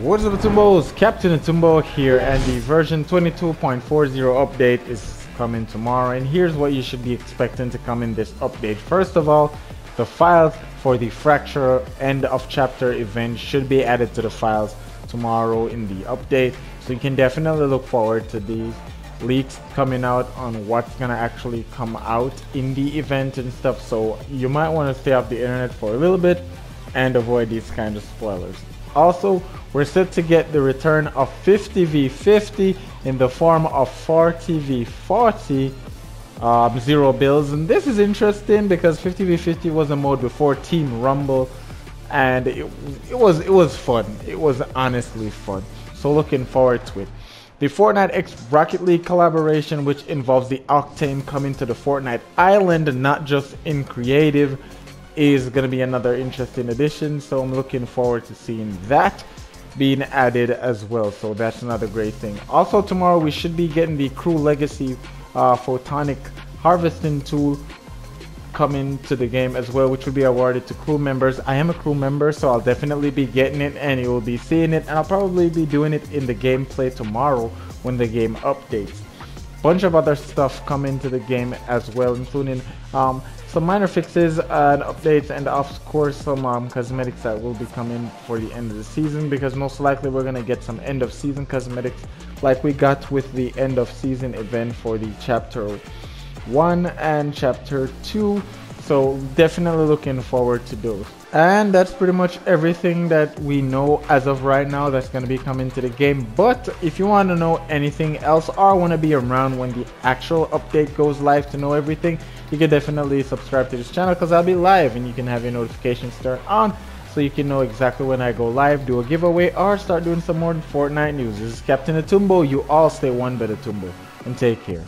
What's up Atumbos? Captain Atumbo here and the version 22.40 update is coming tomorrow and here's what you should be expecting to come in this update. First of all, the files for the fracture end of chapter event should be added to the files tomorrow in the update so you can definitely look forward to these leaks coming out on what's gonna actually come out in the event and stuff so you might want to stay off the internet for a little bit and avoid these kind of spoilers. Also, we're set to get the return of 50v50 in the form of 40v40 um, zero builds. And this is interesting because 50v50 was a mode before Team Rumble and it, it was it was fun. It was honestly fun. So looking forward to it. The Fortnite X Rocket League collaboration, which involves the Octane coming to the Fortnite Island, not just in creative, is going to be another interesting addition. So I'm looking forward to seeing that being added as well. So that's another great thing. Also tomorrow we should be getting the Crew Legacy uh, Photonic Harvesting Tool coming to the game as well, which will be awarded to crew members. I am a crew member, so I'll definitely be getting it and you will be seeing it. And I'll probably be doing it in the gameplay tomorrow when the game updates. Bunch of other stuff coming to the game as well, including um, some minor fixes and updates and of course some um, cosmetics that will be coming for the end of the season because most likely we're going to get some end of season cosmetics like we got with the end of season event for the chapter 1 and chapter 2 so definitely looking forward to those. And that's pretty much everything that we know as of right now that's going to be coming to the game. But if you want to know anything else or want to be around when the actual update goes live to know everything you can definitely subscribe to this channel because i'll be live and you can have your notifications turned on so you can know exactly when i go live do a giveaway or start doing some more fortnite news. This is captain atumbo you all stay one better tumbo. And take care